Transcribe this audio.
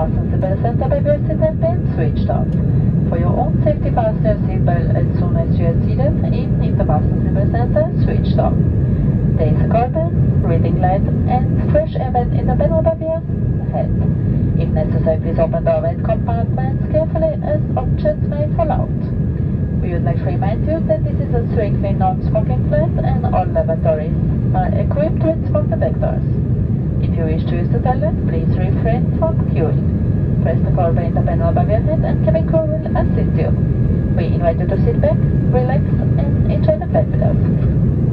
fastened until the your seatbelt belt switched off. For your own safety, fasten your seatbelt as soon as you are seated, even if the fasten seatbelt is switched off. There is a carpet, reading light, and fresh air vent in the panel above your head. If necessary, please open the overhead compartments carefully as objects may fall out. We would like to remind you that this is a strictly non-smoking flat and all lavatories are equipped with smoke detectors. You wish to use the toilet, please refrain from queuing. Press the call in the panel above your head and cabin crew will assist you. We invite you to sit back, relax, and enjoy the flight with us.